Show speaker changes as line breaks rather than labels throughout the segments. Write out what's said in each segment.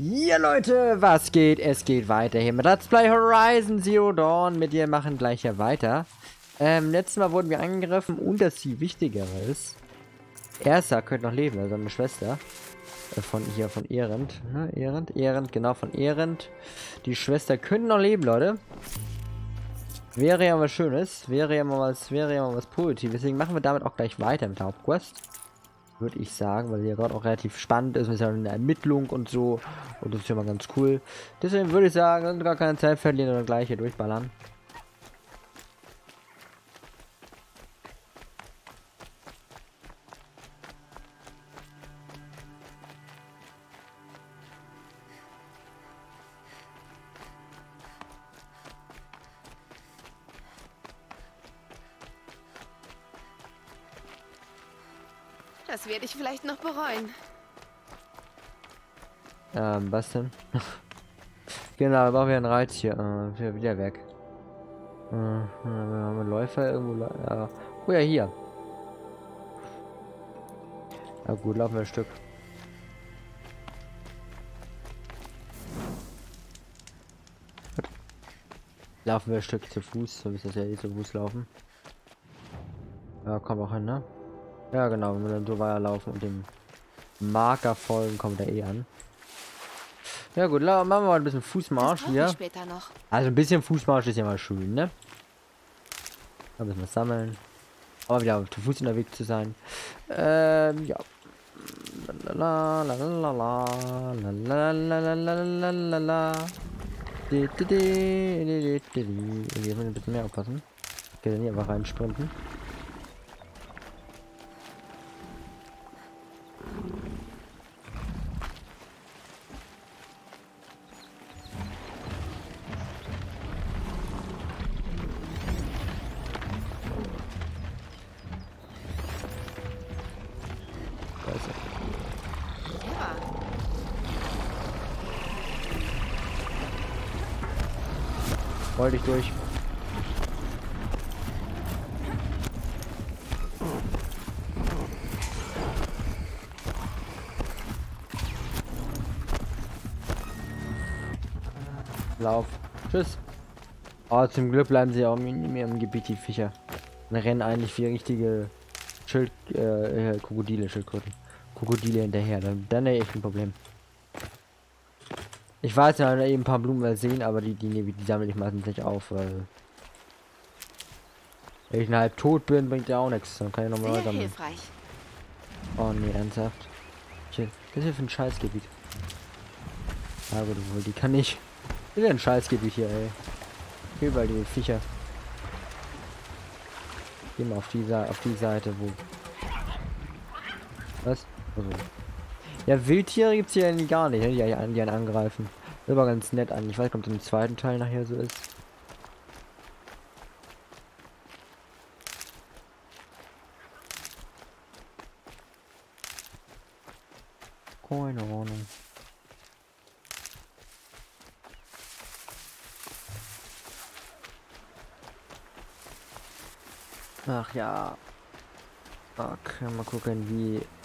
Ja Leute, was geht? Es geht weiter hier mit Let's Play Horizon Zero Dawn. Mit dir machen gleich ja weiter. Ähm, letztes Mal wurden wir angegriffen und das viel Wichtigere ist. Ersa könnte noch leben, also meine Schwester. Äh, von hier, von Ehrend. Ne? Ehrend, Ehrend, genau, von Ehrend. Die Schwester könnte noch leben, Leute. Wäre ja was Schönes. Wäre ja mal was, wäre ja mal was Positives. Deswegen machen wir damit auch gleich weiter mit der Hauptquest würde ich sagen, weil sie ja gerade auch relativ spannend ist, ist ja eine Ermittlung und so und das ist ja mal ganz cool. Deswegen würde ich sagen, gar keine Zeit verlieren oder gleich hier durchballern.
Das werde ich vielleicht noch bereuen.
Ähm, was denn? genau, war wieder ein Reiz hier. Äh, wieder weg. Äh, haben wir Läufer irgendwo? Ja. Oh ja, hier. Ja gut, laufen wir ein Stück. Laufen wir ein Stück zu Fuß, so wie es ja eh zu Fuß laufen. Ja, kommt auch hin, ne? Ja, genau, wenn wir dann so weiterlaufen und dem Marker folgen, kommt er eh an. Ja gut, machen wir mal ein bisschen Fußmarsch hier. Also ein bisschen Fußmarsch ist ja mal schön, ne? Ein bisschen was sammeln. Aber wieder zu Fuß unterwegs zu sein. Ähm, ja. Jetzt müssen hier einfach reinsprinten. Durch. Lauf. Tschüss. Oh, zum Glück bleiben sie auch in ihrem Gebiet, die Viecher. Und rennen eigentlich wie richtige Schild, äh, Krokodile, Schildkröten. Krokodile hinterher. Dann, dann echt ein Problem. Ich weiß ja eben ein paar Blumen sehen, aber die, die, die sammle ich meistens nicht auf, weil wenn ich halb tot bin, bringt ja auch nichts. Dann kann ich nochmal weiter. hilfreich. Oh nee, ernsthaft. Was ist hier für ein Scheißgebiet? Ja gut, wohl, die kann ich. Das ist ein Scheißgebiet hier, ey. Überall die Viecher. Gehen wir auf die, auf die Seite, wo. Was? Also. Ja, Wildtiere gibt es hier gar nicht, ne? die, die, einen angreifen. Das war ganz nett an. Ich weiß es im zweiten Teil nachher so ist. Keine Ahnung. Ach ja. Okay, mal gucken, wie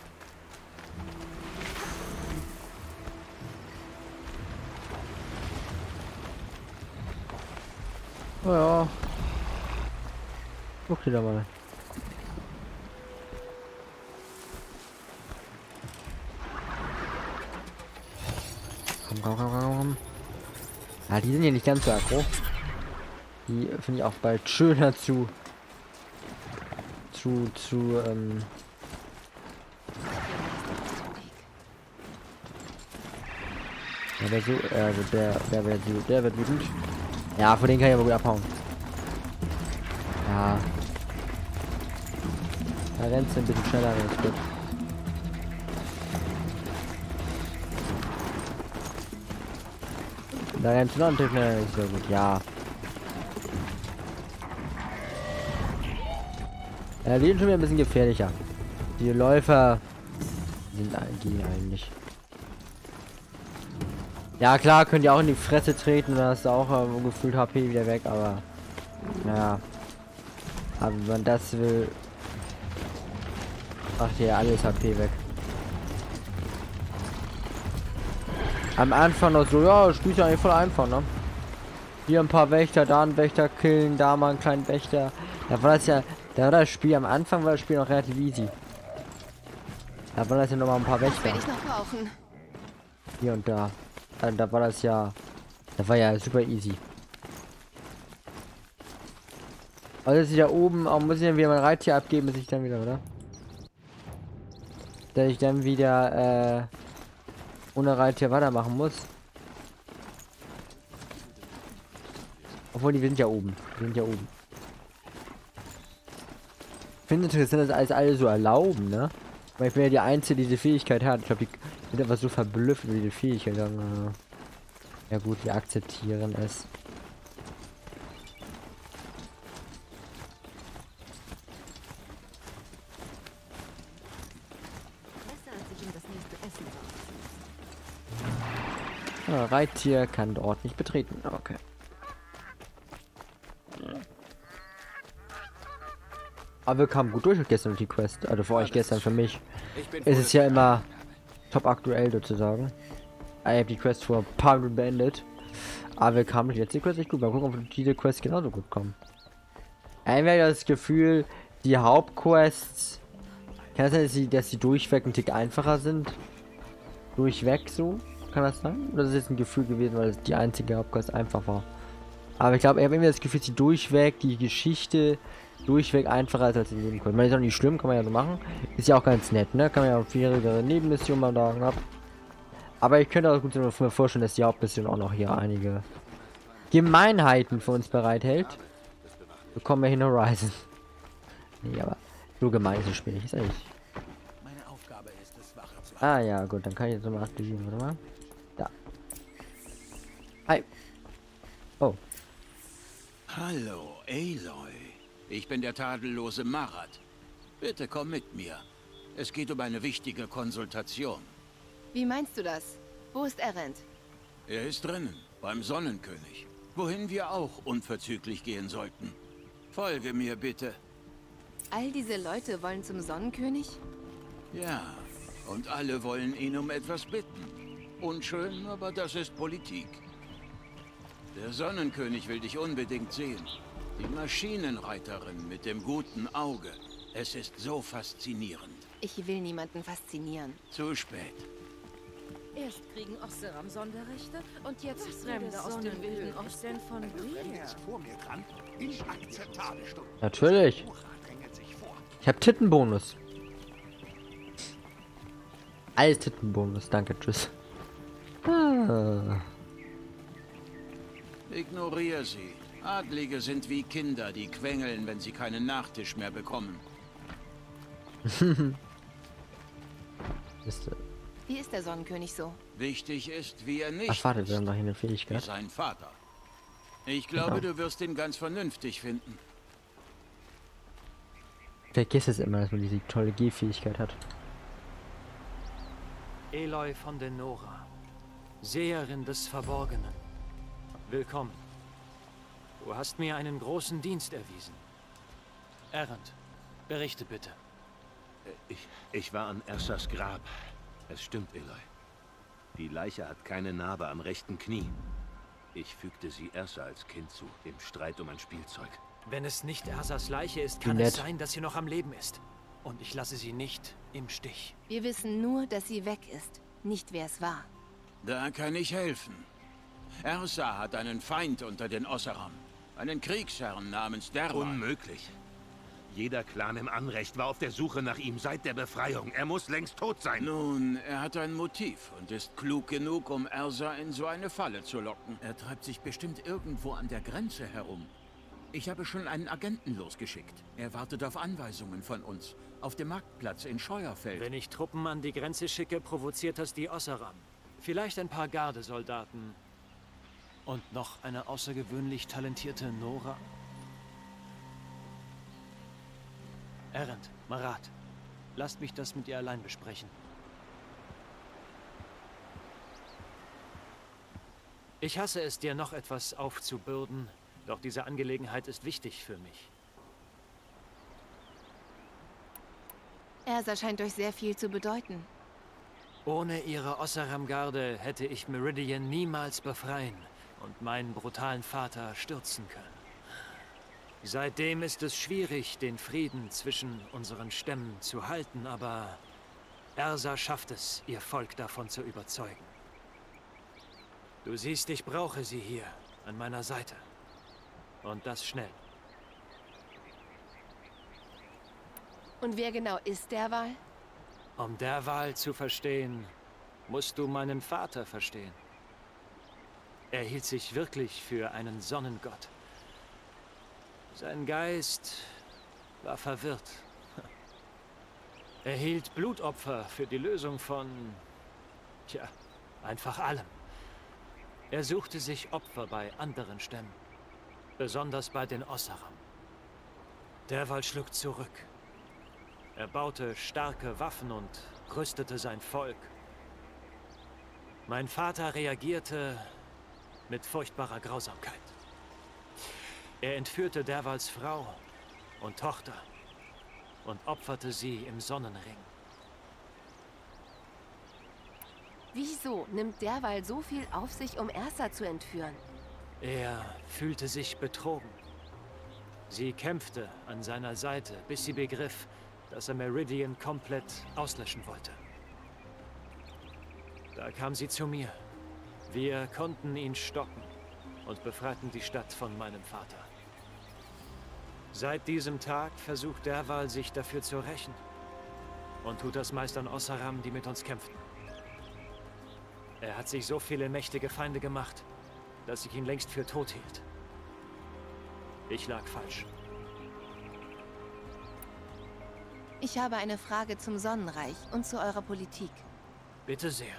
Komm, komm, komm, komm. Ja, die sind hier nicht ganz so aggro. Die finde ich auch bald schöner zu zu zu ähm ja, der so äh, der der wird der wird wütend ja, von denen kann ich aber gut abhauen. Ja. Da rennt ein bisschen schneller, das ist Da rennt noch ein Tick schneller, sehr gut, ja. Ja, die sind schon wieder ein bisschen gefährlicher. Die Läufer sind eigentlich. Ja klar, könnt ihr auch in die Fresse treten, dann hast du auch äh, gefühlt HP wieder weg, aber naja. Aber wenn man das will, macht ihr alles HP weg. Am Anfang noch so, ja, spielt ja eigentlich voll einfach, ne? Hier ein paar Wächter, da ein Wächter killen, da mal einen kleinen Wächter. Da war das ja, da war das Spiel am Anfang war das Spiel noch relativ easy. Da war das ja noch mal ein paar Wächter.
Werde ich noch brauchen.
Hier und da. Da, da war das ja, da war ja super easy. Also ist da oben, auch muss ich dann wieder mein Reittier abgeben, bis ich dann wieder, oder? Dass ich dann wieder, äh, ohne Reittier weitermachen muss. Obwohl, die sind ja oben. Die sind ja oben. Ich finde es interessant, dass alles alle so erlauben, ne? Weil ich bin ja die Einzige, die diese Fähigkeit hat. Ich glaube, die sind einfach so verblüfft über diese Fähigkeit. Dann, ja gut, die akzeptieren es. Ah, Reittier kann dort nicht betreten. Okay. Aber wir kamen gut durch gestern die Quest. Also für euch gestern, für mich ist es ja immer top aktuell sozusagen. Ich habe die Quest vor ein paar Minuten beendet. Aber wir kamen jetzt die Quest nicht gut. Mal gucken, ob wir diese Quest genauso gut kommen. Einmal das Gefühl, die Hauptquests. Kann es sein, dass sie, dass sie durchweg ein Tick einfacher sind? Durchweg so? Kann das sein? Oder ist es jetzt ein Gefühl gewesen, weil es die einzige Hauptquest einfach war? Aber ich glaube, ich habe immer das Gefühl, sie durchweg die Geschichte durchweg einfacher als in jedem Kurs. Man ist auch nicht schlimm, kann man ja so machen. Ist ja auch ganz nett, ne? Kann man ja auch viele Nebenmissionen mal sagen haben. Aber ich könnte auch gut mir vorstellen, dass die Hauptmission auch noch hier einige Gemeinheiten für uns bereithält. Bekommen wir hin Horizon. Nee, aber so gemein ist das Spiel nicht. Ist eigentlich. Ah ja, gut, dann kann ich jetzt nochmal aktivieren, warte mal. Hi. Oh.
Hallo, Aloy. Ich bin der tadellose Marat. Bitte komm mit mir. Es geht um eine wichtige Konsultation.
Wie meinst du das? Wo ist Erend?
Er ist drinnen, beim Sonnenkönig. Wohin wir auch unverzüglich gehen sollten. Folge mir bitte.
All diese Leute wollen zum Sonnenkönig?
Ja, und alle wollen ihn um etwas bitten. Unschön, aber das ist Politik. Der Sonnenkönig will dich unbedingt sehen. Die Maschinenreiterin mit dem guten Auge. Es ist so faszinierend.
Ich will niemanden faszinieren.
Zu spät.
Erst kriegen Osseram Sonderrechte und jetzt Was Fremde aus dem wilden Osten von Brier.
Natürlich. Ich habe Tittenbonus. Alles Tittenbonus, danke, tschüss. Ah.
Ignoriere sie. Adlige sind wie Kinder, die quengeln, wenn sie keinen Nachtisch mehr bekommen.
wie ist der Sonnenkönig so?
Wichtig ist, wie er nicht
Ach, warte, wir haben noch eine Fähigkeit.
Wie sein Vater. Ich glaube, genau. du wirst ihn ganz vernünftig finden.
Vergiss es immer, dass man diese tolle G-Fähigkeit hat.
Eloy von den Nora, Seherin des Verborgenen. Willkommen. Du hast mir einen großen Dienst erwiesen. Errant, berichte bitte.
Ich, ich war an Ersas Grab. Es stimmt, Eloy. Die Leiche hat keine Narbe am rechten Knie. Ich fügte sie Ersa als Kind zu, im Streit um ein Spielzeug.
Wenn es nicht Ersas Leiche ist, kann es sein, dass sie noch am Leben ist. Und ich lasse sie nicht im Stich.
Wir wissen nur, dass sie weg ist, nicht wer es war.
Da kann ich helfen. Ersa hat einen Feind unter den Osseram. Einen Kriegsherrn namens Derwa.
Unmöglich. Jeder Clan im Anrecht war auf der Suche nach ihm seit der Befreiung. Er muss längst tot sein.
Nun, er hat ein Motiv und ist klug genug, um Ersa in so eine Falle zu locken.
Er treibt sich bestimmt irgendwo an der Grenze herum. Ich habe schon einen Agenten losgeschickt. Er wartet auf Anweisungen von uns. Auf dem Marktplatz in Scheuerfeld.
Wenn ich Truppen an die Grenze schicke, provoziert das die Osseram. Vielleicht ein paar Gardesoldaten. Und noch eine außergewöhnlich talentierte Nora? Erend, Marat, lasst mich das mit ihr allein besprechen. Ich hasse es, dir noch etwas aufzubürden, doch diese Angelegenheit ist wichtig für mich.
Ersa scheint euch sehr viel zu bedeuten.
Ohne ihre Osseram-Garde hätte ich Meridian niemals befreien und meinen brutalen Vater stürzen können. Seitdem ist es schwierig, den Frieden zwischen unseren Stämmen zu halten, aber Ersa schafft es, ihr Volk davon zu überzeugen. Du siehst, ich brauche sie hier, an meiner Seite. Und das schnell.
Und wer genau ist der Wahl?
Um der Wahl zu verstehen, musst du meinen Vater verstehen. Er hielt sich wirklich für einen Sonnengott. Sein Geist war verwirrt. Er hielt Blutopfer für die Lösung von... Tja, einfach allem. Er suchte sich Opfer bei anderen Stämmen. Besonders bei den Ossaram. Derwal schlug zurück. Er baute starke Waffen und rüstete sein Volk. Mein Vater reagierte mit furchtbarer Grausamkeit. Er entführte Derwals Frau und Tochter und opferte sie im Sonnenring.
Wieso nimmt Derwal so viel auf sich, um Ersa zu entführen?
Er fühlte sich betrogen. Sie kämpfte an seiner Seite, bis sie begriff, dass er Meridian komplett auslöschen wollte. Da kam sie zu mir. Wir konnten ihn stoppen und befreiten die Stadt von meinem Vater. Seit diesem Tag versucht Derwal, sich dafür zu rächen. Und tut das meist an Ossaram, die mit uns kämpften. Er hat sich so viele mächtige Feinde gemacht, dass ich ihn längst für tot hielt. Ich lag falsch.
Ich habe eine Frage zum Sonnenreich und zu eurer Politik.
Bitte sehr.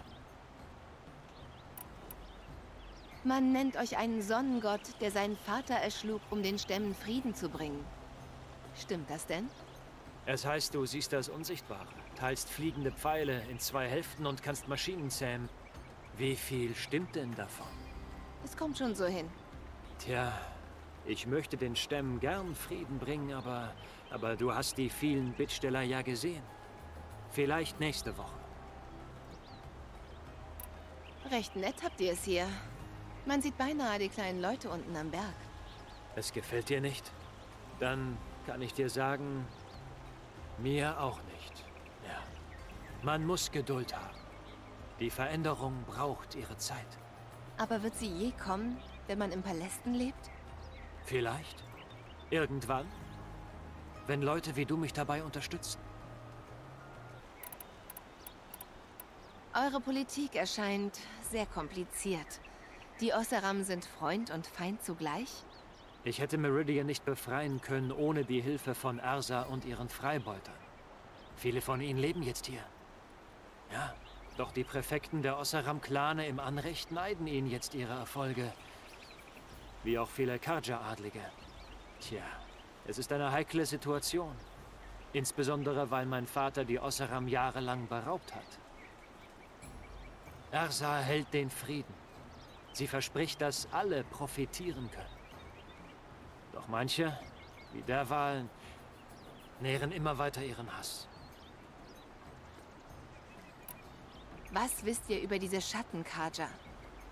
Man nennt euch einen Sonnengott, der seinen Vater erschlug, um den Stämmen Frieden zu bringen. Stimmt das denn?
Es heißt, du siehst das Unsichtbare, teilst fliegende Pfeile in zwei Hälften und kannst Maschinen zähmen. Wie viel stimmt denn davon?
Es kommt schon so hin.
Tja, ich möchte den Stämmen gern Frieden bringen, aber, aber du hast die vielen Bittsteller ja gesehen. Vielleicht nächste Woche.
Recht nett habt ihr es hier. Man sieht beinahe die kleinen Leute unten am Berg.
Es gefällt dir nicht? Dann kann ich dir sagen, mir auch nicht. Ja. Man muss Geduld haben. Die Veränderung braucht ihre Zeit.
Aber wird sie je kommen, wenn man im Palästen lebt?
Vielleicht. Irgendwann. Wenn Leute wie du mich dabei unterstützen.
Eure Politik erscheint sehr kompliziert. Die Osseram sind Freund und Feind zugleich?
Ich hätte Meridian nicht befreien können ohne die Hilfe von Ersa und ihren Freibeutern. Viele von ihnen leben jetzt hier. Ja, doch die Präfekten der Osseram-Klane im Anrecht neiden ihnen jetzt ihre Erfolge. Wie auch viele Karja-Adlige. Tja, es ist eine heikle Situation. Insbesondere, weil mein Vater die Osseram jahrelang beraubt hat. Ersa hält den Frieden. Sie verspricht, dass alle profitieren können. Doch manche, wie der Wahlen, nähren immer weiter ihren Hass.
Was wisst ihr über diese Schatten-Kaja?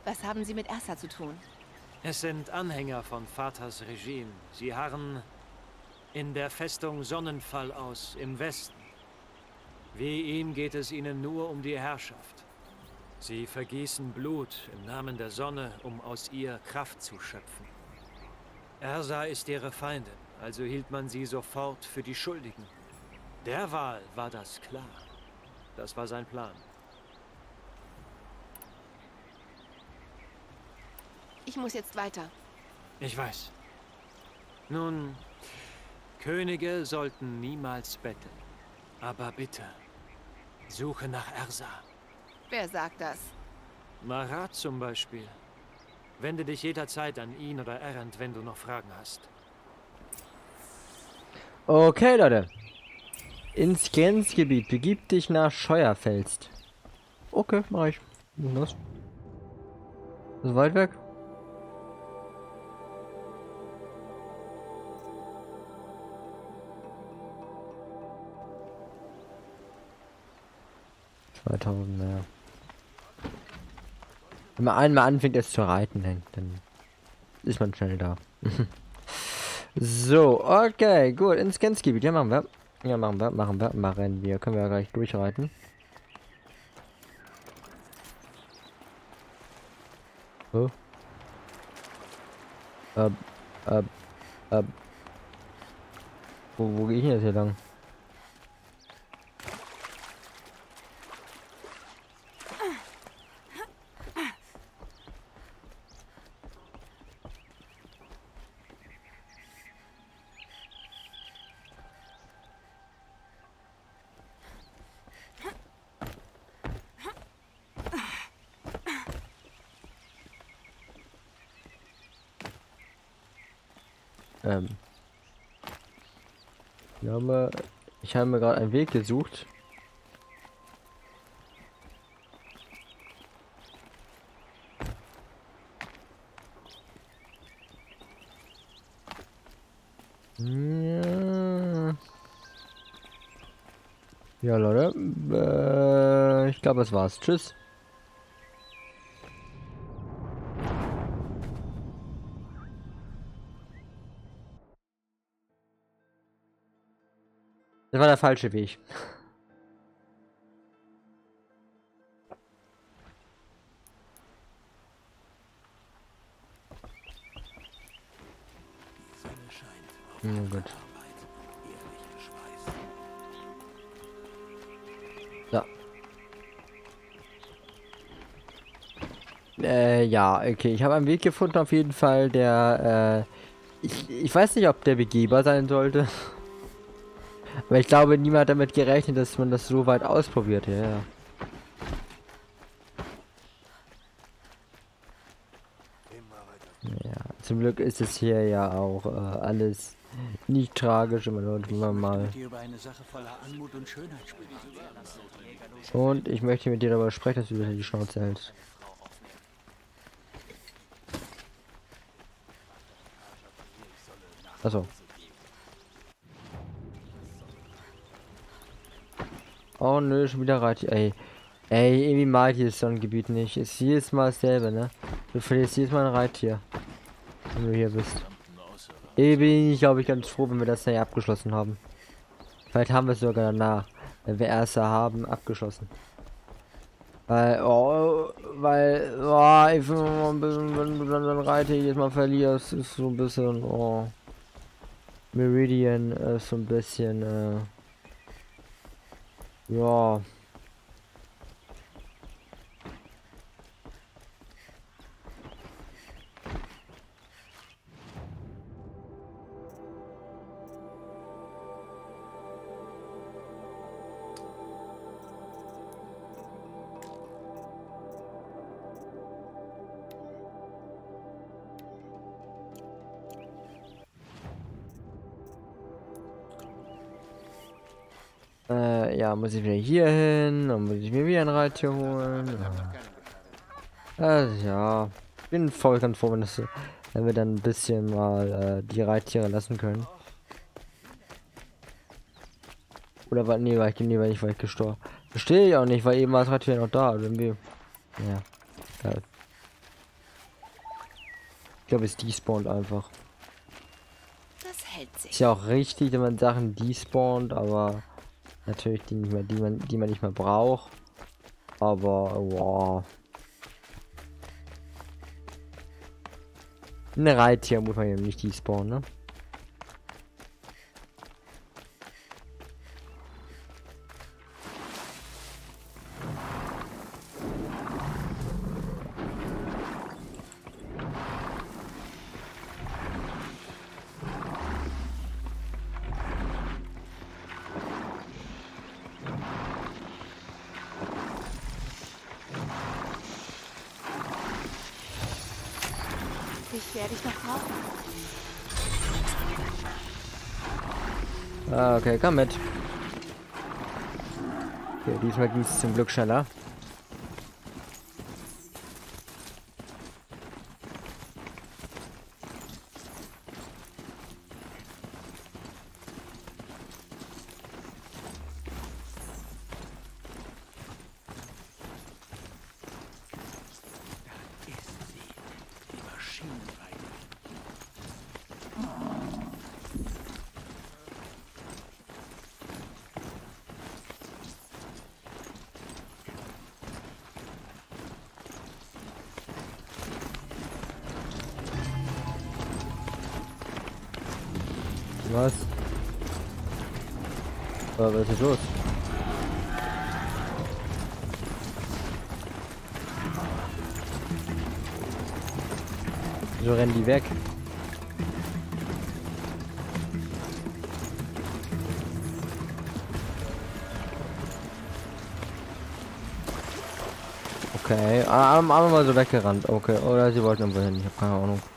Was haben sie mit Ersa zu tun?
Es sind Anhänger von Vaters Regime. Sie harren in der Festung Sonnenfall aus, im Westen. Wie ihm geht es ihnen nur um die Herrschaft. Sie vergießen Blut im Namen der Sonne, um aus ihr Kraft zu schöpfen. Ersa ist ihre Feindin, also hielt man sie sofort für die Schuldigen. Der Wahl war das klar. Das war sein Plan.
Ich muss jetzt weiter.
Ich weiß. Nun, Könige sollten niemals betteln. Aber bitte, suche nach Ersa.
Wer sagt das?
Marat zum Beispiel. Wende dich jederzeit an ihn oder Erend, wenn du noch Fragen hast.
Okay, Leute. Ins Grenzgebiet. Begib dich nach Scheuerfelst. Okay, mach ich. Was? Ist weit weg? 2000, naja. Wenn man einmal anfängt, es zu reiten, dann, ist man schnell da. so, okay, gut. Ins Grenzgebiet. Ja, machen wir. Ja, machen wir, machen wir, machen wir. Können wir ja gleich durchreiten. Oh. Ähm, ähm, ähm. Wo, wo gehe ich denn jetzt hier lang? Ähm. Ich habe, ich habe mir gerade einen Weg gesucht. Ja, ja Leute. Äh, ich glaube, das war's. Tschüss. War der falsche Weg. Ja, gut. Ja. Äh, ja, okay. Ich habe einen Weg gefunden auf jeden Fall, der, äh, ich, ich weiß nicht, ob der begehbar sein sollte. Aber ich glaube, niemand hat damit gerechnet, dass man das so weit ausprobiert. Ja, ja. Zum Glück ist es hier ja auch äh, alles nicht tragisch, immer nur immer mal. Und ich möchte mit dir darüber sprechen, dass du dir die Schnauze hältst. Achso. Oh nö, schon wieder Reit. Ey. Ey, irgendwie mal hier so ein Gebiet nicht. Ist jedes Mal dasselbe, ne? Du verlierst jedes Mal ein Reittier. Wenn du hier bist. Ey, bin ich, glaube ich, ganz froh, wenn wir das hier abgeschlossen haben. Vielleicht haben wir es sogar danach. Wenn wir erste haben, abgeschlossen. Weil, oh, weil, oh, ich finde ein bisschen, wenn du dann ein Reiter jedes Mal verlierst, ist so ein bisschen, oh. Meridian ist so ein bisschen, äh, ja. Äh, ja, muss ich wieder hier hin, dann muss ich mir wieder ein Reittier holen. Ja. Äh, ja, bin voll ganz froh, wenn, das, wenn wir dann ein bisschen mal äh, die Reittiere lassen können. Oder war, nee, war ich, nee, war ich, war ich gestorben. Verstehe ich auch nicht, weil eben war das Reittier noch da. Irgendwie. Ja. Geil. Ich glaube, es despawnt einfach.
Das hält sich.
Ist ja auch richtig, wenn man Sachen despawnt, aber Natürlich die nicht mehr, die man, die man nicht mehr braucht. Aber wow. Eine Reittier muss man ja nicht die spawnen, ne? Okay, komm mit. Okay, diesmal ging es zum Glück schneller. Was? Aber was ist los? Wieso rennen die weg? Okay, ah, einmal mal so weggerannt. Okay, oder sie wollten irgendwo hin. Ich habe keine Ahnung.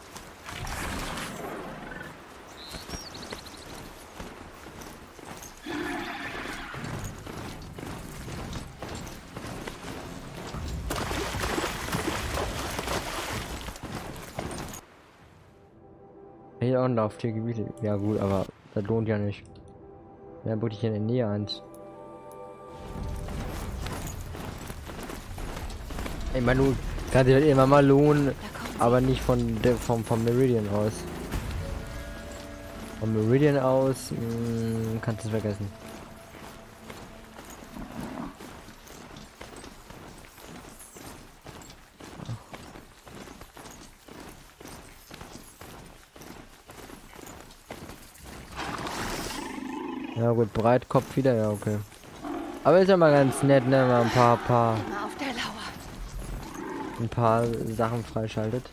Vier Gebiete. Ja gut, aber das lohnt ja nicht. Ja, wurde ich in der Nähe eins. Ich meine, du kannst dir halt immer mal lohnen, aber nicht von der vom, vom Meridian aus. Vom Meridian aus mh, hm, kannst du es vergessen. Ja gut, Breitkopf wieder, ja okay. Aber ist ja mal ganz nett, ne? Mal ein paar, paar ein paar Sachen freischaltet.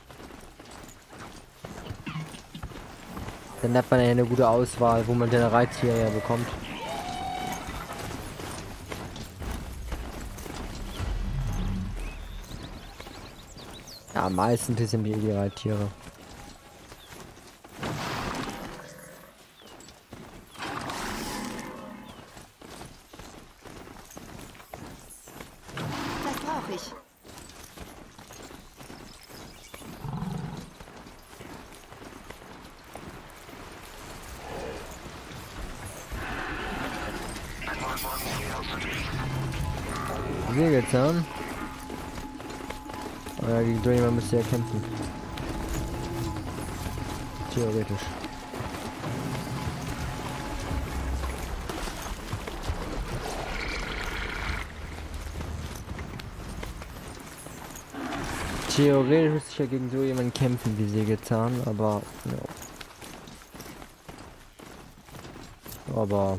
Dann hat man ja eine gute Auswahl, wo man den Reittier ja bekommt. Ja, meistens sind die, die Reittiere. Sägezaun. Oder gegen so jemand müsste ja kämpfen. Theoretisch. Theoretisch müsste ich ja gegen so jemanden kämpfen wie Sägezahn, aber ja. Aber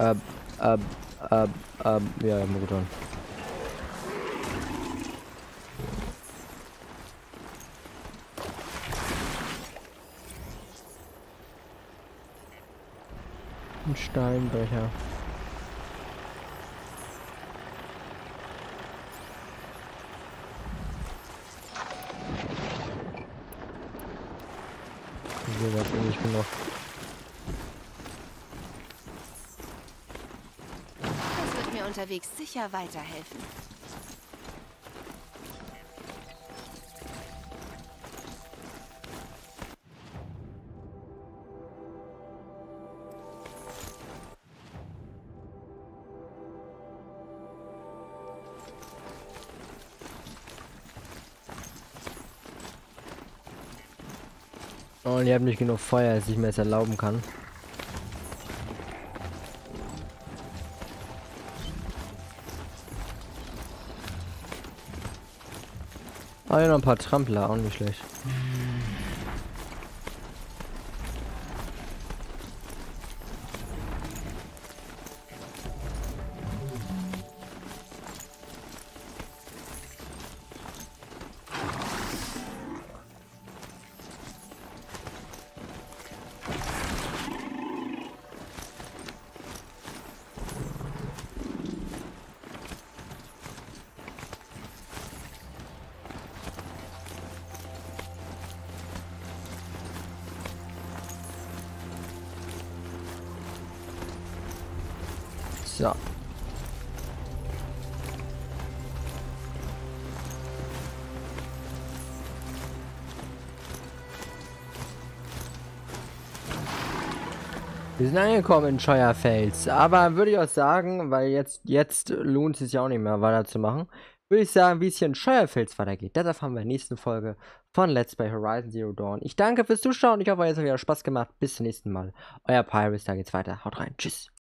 Ähm, ähm, ähm, ähm, ja, Motor. Ein Steinbrecher. Wie gesagt, ich bin noch
unterwegs sicher weiterhelfen.
Oh, und ihr habt nicht genug Feuer, dass ich mir es erlauben kann. Ah, ja, noch ein paar Trampler, auch nicht schlecht. So. Wir sind angekommen in Scheuerfels, aber würde ich auch sagen, weil jetzt, jetzt lohnt es sich ja auch nicht mehr weiterzumachen, würde ich sagen, wie es hier in Scheuerfels weitergeht. Das erfahren wir in der nächsten Folge von Let's Play Horizon Zero Dawn. Ich danke fürs Zuschauen, ich hoffe, es hat wieder Spaß gemacht. Bis zum nächsten Mal. Euer Pirates, da geht's weiter. Haut rein. Tschüss.